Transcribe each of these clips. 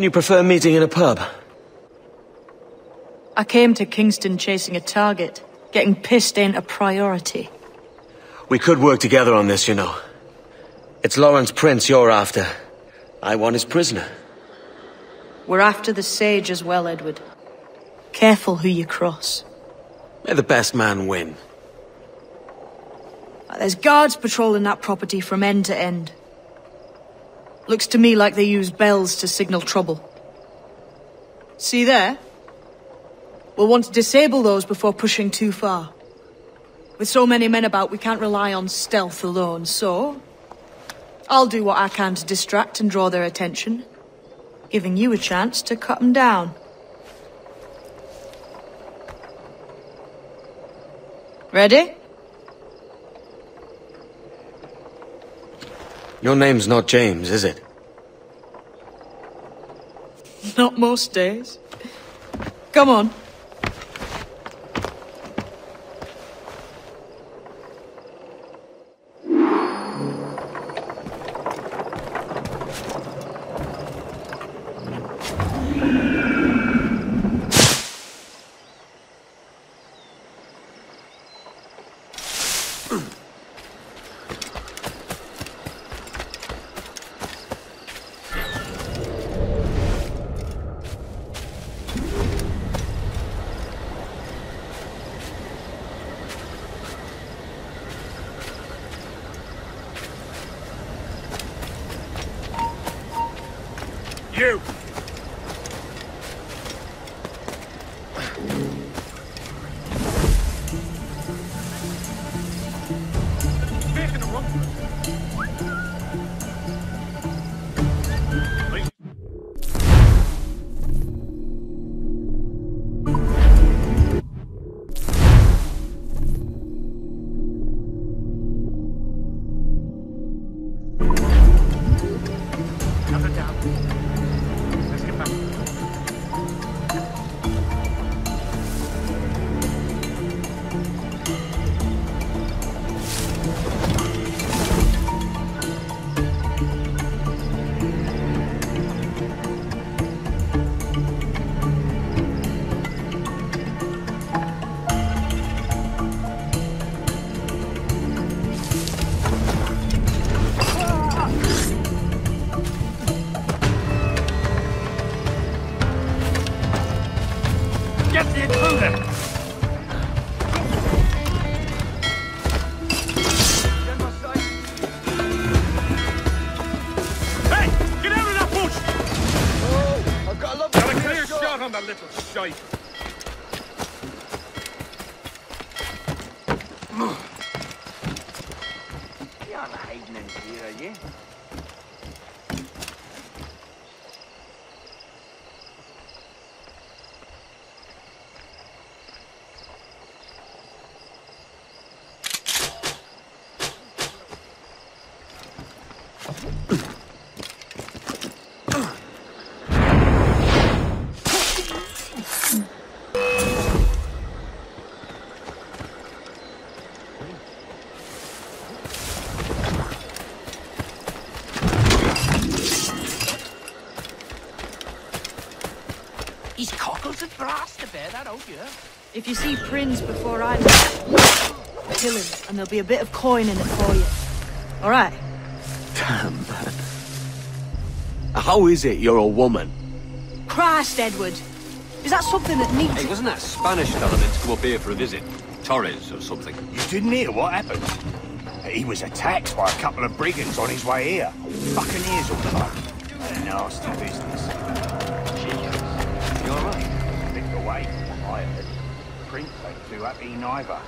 Wouldn't you prefer meeting in a pub? I came to Kingston chasing a target. Getting pissed ain't a priority. We could work together on this, you know. It's Lawrence Prince you're after. I want his prisoner. We're after the Sage as well, Edward. Careful who you cross. May the best man win. There's guards patrolling that property from end to end. Looks to me like they use bells to signal trouble. See there? We'll want to disable those before pushing too far. With so many men about, we can't rely on stealth alone, so... I'll do what I can to distract and draw their attention, giving you a chance to cut them down. Ready? Your name's not James, is it? Not most days. Come on. Get! Hey! Get out of that bush! Oh, I've got a Got a clear shot on little shite. You're not hiding in here, are you? He's cockles and brass to bear that out, yeah? If you see Prince before I kill him, and there'll be a bit of coin in it for you. All right. Damn, man. How is it you're a woman? Christ, Edward. Is that something that needs... Hey, wasn't that Spanish fella meant to come up here for a visit? Torres or something? You didn't hear what happened? He was attacked by a couple of brigands on his way here. Buccaneers all the time. Nasty business. Prince ain't too happy neither.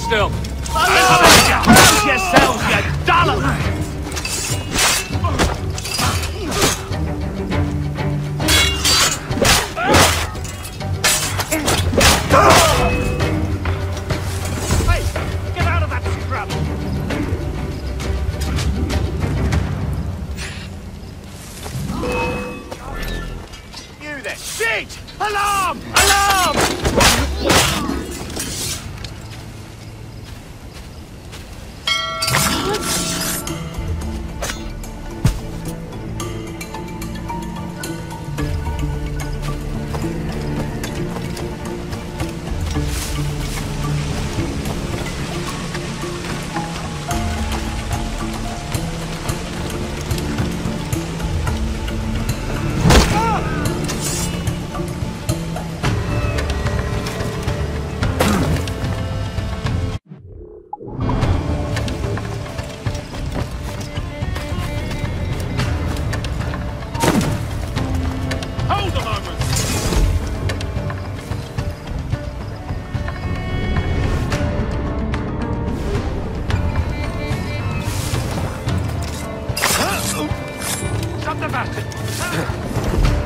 Still! Hold yourselves, Ha!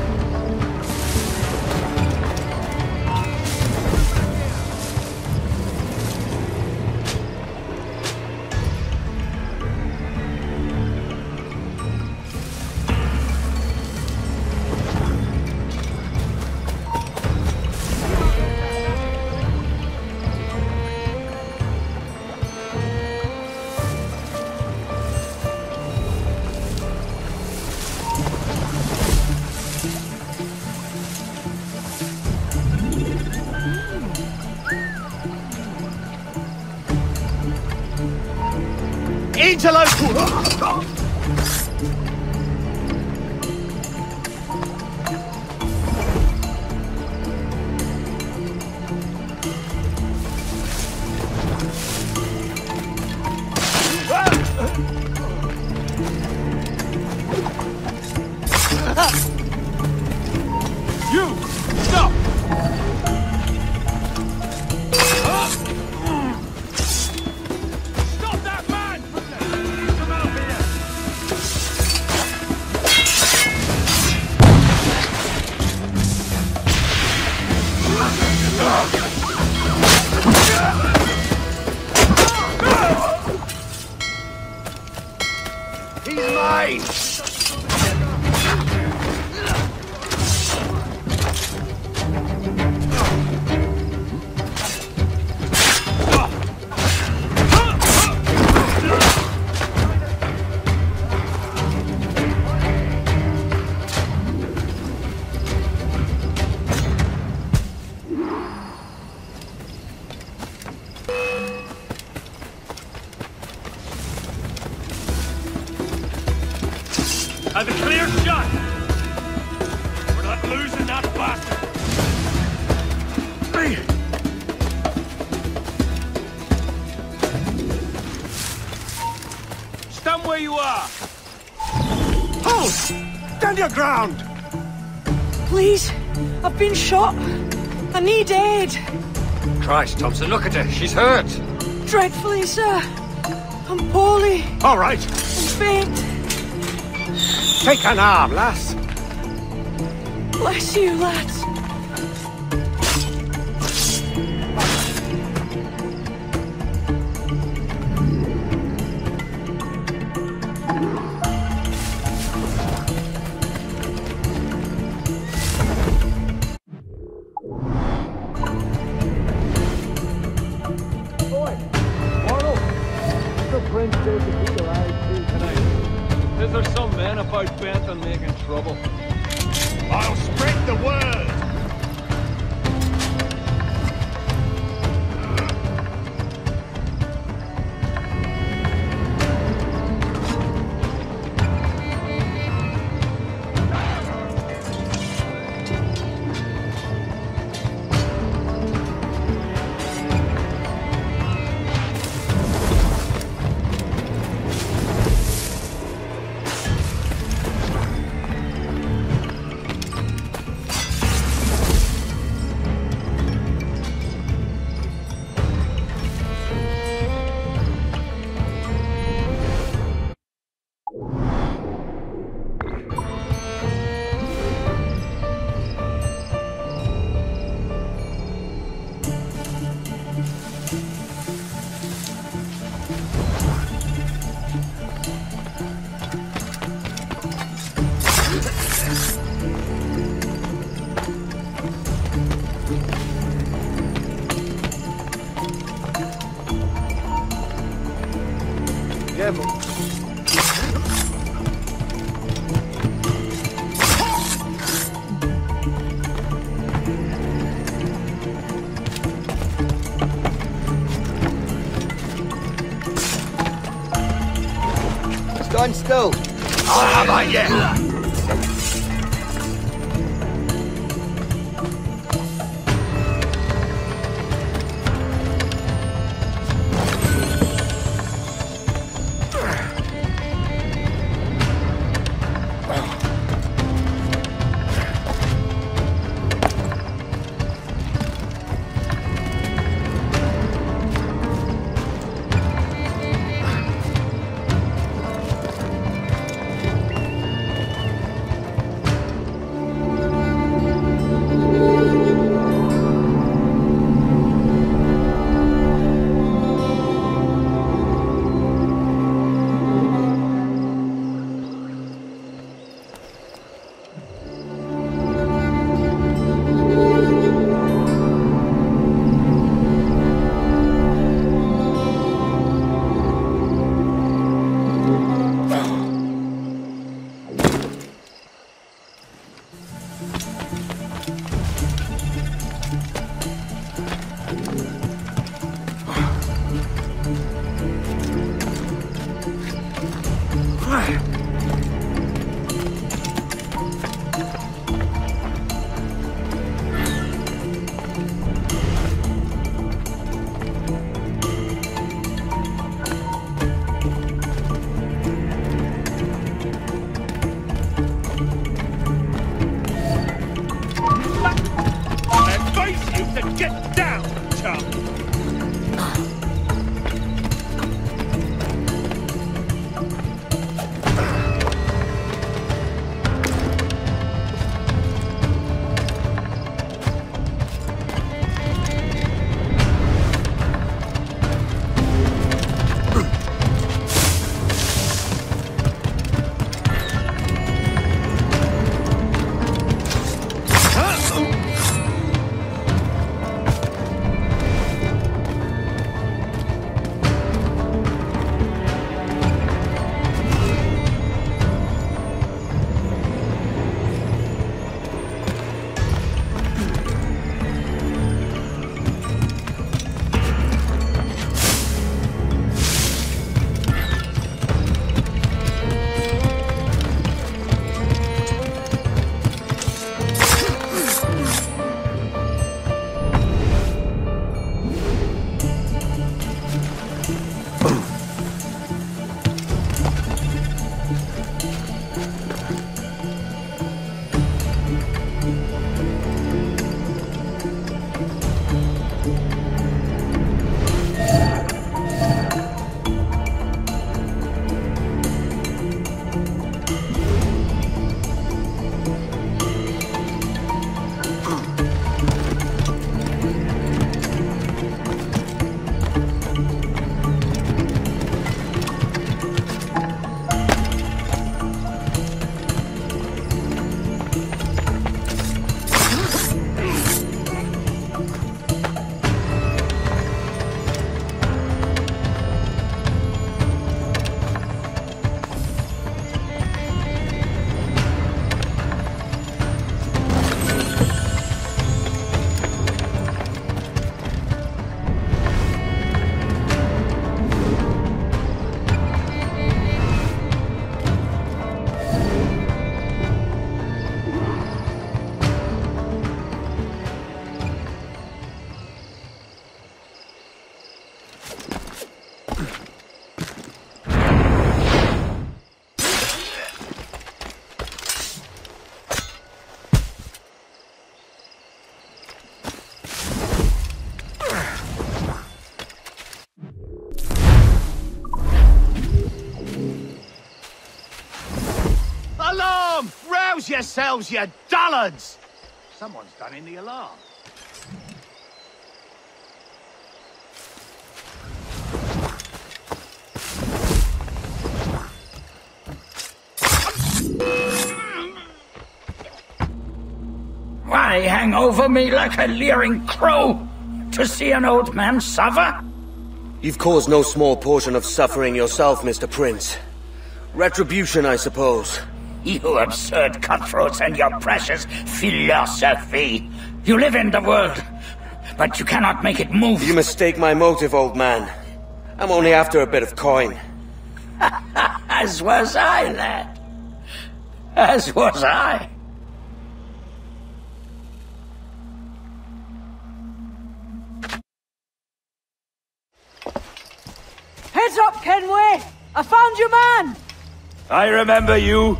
Ground! Please, I've been shot. I need aid. Christ, Thompson, look at her. She's hurt. Dreadfully, sir. I'm poorly All right, I'm faint. take an arm, lass. Bless you, lads. Yourselves, you dullards! Someone's done in the alarm. Why hang over me like a leering crow? To see an old man suffer? You've caused no small portion of suffering yourself, Mr. Prince. Retribution, I suppose. You absurd cutthroats and your precious philosophy. You live in the world, but you cannot make it move. You mistake my motive, old man. I'm only after a bit of coin. As was I, lad. As was I. Heads up, Kenway! I found your man! I remember you.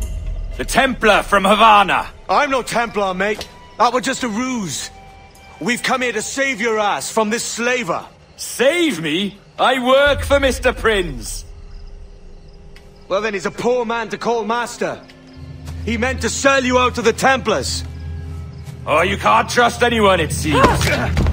The Templar from Havana. I'm no Templar, mate. That was just a ruse. We've come here to save your ass from this slaver. Save me? I work for Mr. Prince. Well, then he's a poor man to call master. He meant to sell you out to the Templars. Oh, you can't trust anyone, it seems.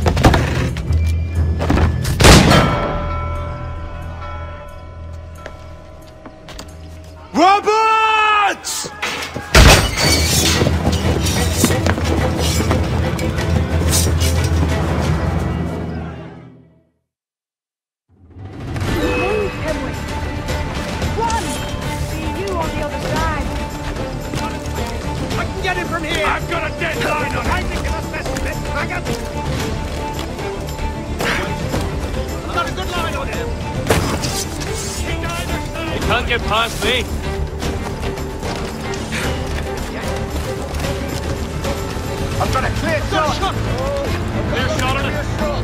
got a good line on him! You can't get past me. I'm gonna clear shot! Clear shot on it.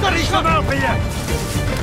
Got his some help here!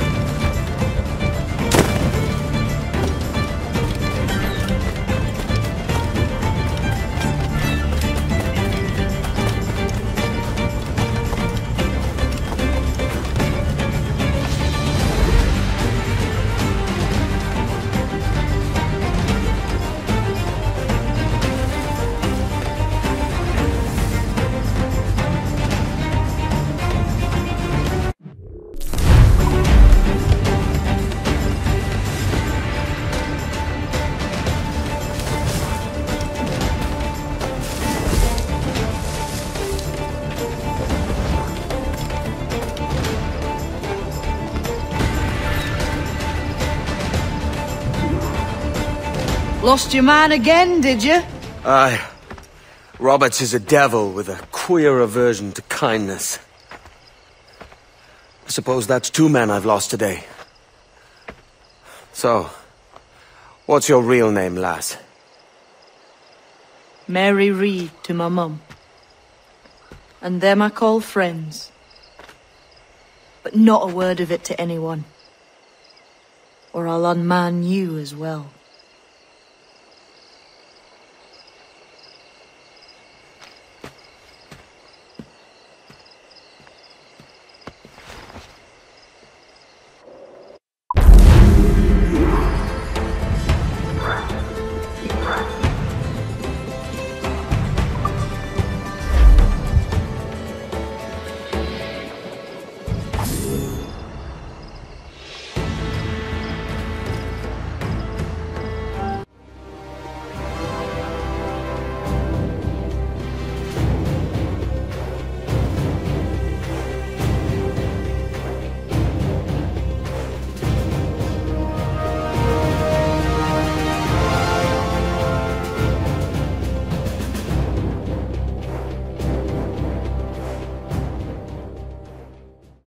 Lost your man again, did you? Aye. Roberts is a devil with a queer aversion to kindness. I suppose that's two men I've lost today. So, what's your real name, lass? Mary Read to my mum. And them I call friends. But not a word of it to anyone. Or I'll unman you as well.